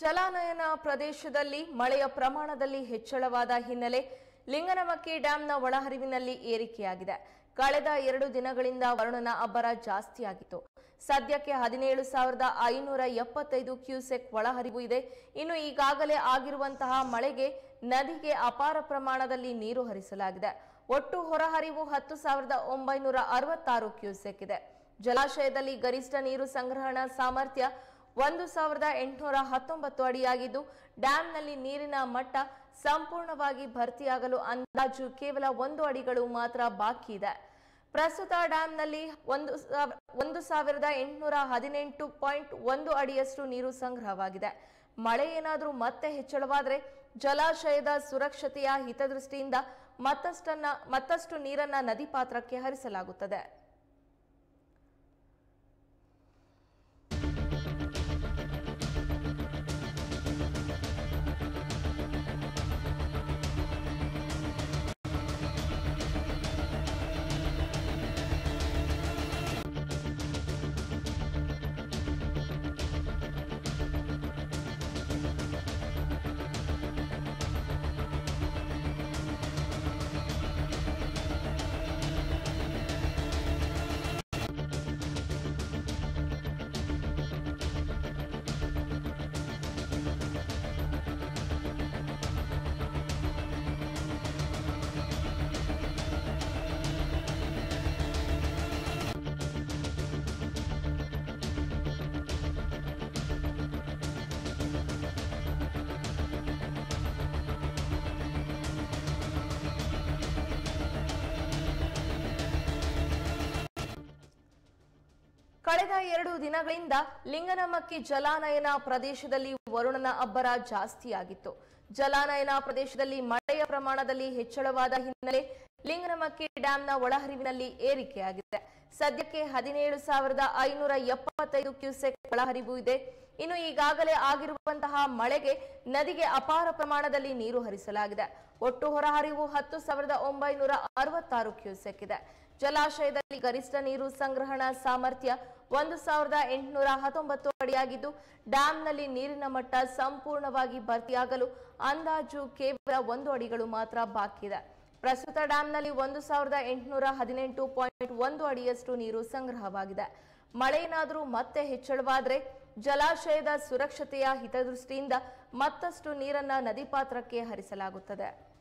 ಜಲಾನಯನ ಪ್ರದೇಶದಲ್ಲಿ ಮಳೆಯ ಪ್ರಮಾಣದಲ್ಲಿ ಹೆಚ್ಚಳವಾದ ಹಿನ್ನೆಲೆ ಲಿಂಗನಮಕ್ಕಿ ಡ್ಯಾಂನ ಒಳಹರಿವಿನಲ್ಲಿ ಏರಿಕೆಯಾಗಿದೆ. ಕಳೆದ ಎರಡು ದಿನಗಳಿಂದ ವರುಣನ ಅಬ್ಬರ ಜಾಸ್ತಿಯಾಗಿತ್ತು. ಸದ್ಯಕ್ಕೆ ಹದಿನೇಳು ಸಾವಿರದ ಐನೂರ ಎಪ್ಪತ್ತೈದು ಕ್ಯೂಸೆಕ್ ಒಳಹರಿವು ಇದೆ. ಇನ್ನು ಈಗಾಗಲೇ ಆಗಿರುವಂತಹ ಮಳೆಗೆ ನದಿಗೆ ಅಪಾರ ಪ್ರಮಾಣದಲ್ಲಿ ನೀರು ಹರಿಸಲಾಗಿದೆ. ಒಟ್ಟು ಹೊರಹರಿವು ಹತ್ತು ಸಾವಿರದ ಒಂಬೈನೂರ ಅರವತ್ತಾರು ಕ್ಯೂಸೆಕ್ ಇದೆ. ಜಲಾಶಯದಲ್ಲಿ ಗರಿಷ್ಠ ನೀರು ಸಂಗ್ರಹಣಾ ಸಾಮರ್ಥ್ಯ ಒಂದು ಸಾವಿರದ ಎಂಟುನೂರ ಹತ್ತೊಂಬತ್ತು ಅಡಿಯಾಗಿದ್ದು ಡ್ಯಾಂನಲ್ಲಿ ನೀರಿನ ಮಟ್ಟ ಸಂಪೂರ್ಣವಾಗಿ ಭರ್ತಿಯಾಗಲು ಅಂದಾಜು ಕೇವಲ ಒಂದು ಅಡಿಗಳು ಮಾತ್ರ ಬಾಕಿ ಇದೆ. ಪ್ರಸ್ತುತ ಡ್ಯಾಂನಲ್ಲಿ ಒಂದು ಒಂದು ಸಾವಿರದ ಎಂಟುನೂರ ಹದಿನೆಂಟು ಪಾಯಿಂಟ್ ಒಂದು ಅಡಿಯಷ್ಟು ನೀರು ಸಂಗ್ರಹವಾಗಿದೆ. ಮಳೆ ಏನಾದರೂ ಮತ್ತೆ ಹೆಚ್ಚಳವಾದರೆ ಜಲಾಶಯದ ಸುರಕ್ಷತೆಯ ಹಿತದೃಷ್ಟಿಯಿಂದ ಮತ್ತಷ್ಟನ್ನ, ಮತ್ತಷ್ಟು ನೀರನ್ನ ನದಿ ಪಾತ್ರಕ್ಕೆ ಹರಿಸಲಾಗುತ್ತದೆ. ಕಳೆದ ಎರಡು ದಿನಗಳಿಂದ ಲಿಂಗನಮಕ್ಕಿ ಜಲಾನಯನ ಪ್ರದೇಶದಲ್ಲಿ ವರುಣನ ಅಬ್ಬರ ಜಾಸ್ತಿಯಾಗಿತ್ತು. ಜಲಾನಯನ ಪ್ರದೇಶದಲ್ಲಿ ಮಳೆಯ ಪ್ರಮಾಣದಲ್ಲಿ ಹೆಚ್ಚಳವಾದ ಹಿನ್ನೆಲೆ ಲಿಂಗನಮಕ್ಕಿ ಡ್ಯಾಂನ ಒಳಹರಿವಿನಲ್ಲಿ ಏರಿಕೆಯಾಗಿದೆ. ಸದ್ಯಕ್ಕೆ ಹದಿನೇಳು ಸಾವಿರದ ಐನೂರ ಎಪ್ಪತ್ತೈದು ಕ್ಯೂಸೆಕ್ ಒಳಹರಿವು ಇದೆ. ಇನ್ನು ಈಗಾಗಲೇ ಆಗಿರುವಂತಹ ಮಳೆಗೆ ನದಿಗೆ ಅಪಾರ ಪ್ರಮಾಣದಲ್ಲಿ ನೀರು ಹರಿಸಲಾಗಿದೆ. ಒಟ್ಟು ಹೊರಹರಿವು ಹತ್ತು ಸಾವಿರದ ಒಂಬೈನೂರ ಅರವತ್ತಾರು ಕ್ಯೂಸೆಕ್ ಇದೆ. ಜಲಾಶಯದಲ್ಲಿ ಗರಿಷ್ಠ ನೀರು ಸಂಗ್ರಹಣಾ ಸಾಮರ್ಥ್ಯ ಒಂದು ಸಾವಿರದ ಎಂಟುನೂರ ಹತ್ತೊಂಬತ್ತು ಅಡಿಯಾಗಿದ್ದು ಡ್ಯಾಂನಲ್ಲಿ ನೀರಿನ ಮಟ್ಟ ಸಂಪೂರ್ಣವಾಗಿ ಭರ್ತಿಯಾಗಲು ಅಂದಾಜು ಕೇವಲ ಒಂದು ಅಡಿಗಳು ಮಾತ್ರ ಬಾಕಿ ಇದೆ. ಪ್ರಸ್ತುತ ಡ್ಯಾಂನಲ್ಲಿ ಒಂದು ಸಾವಿರದ ಎಂಟುನೂರ ಹದಿನೆಂಟು ಪಾಯಿಂಟ್ ಒಂದು ಅಡಿಯಷ್ಟು ನೀರು ಸಂಗ್ರಹವಾಗಿದೆ. ಮಳೆ ಏನಾದರೂ ಮತ್ತೆ ಹೆಚ್ಚಳವಾದರೆ ಜಲಾಶಯದ ಸುರಕ್ಷತೆಯ ಹಿತದೃಷ್ಟಿಯಿಂದ ಮತ್ತಷ್ಟು ನೀರನ್ನ ನದಿ ಪಾತ್ರಕ್ಕೆ ಹರಿಸಲಾಗುತ್ತದೆ.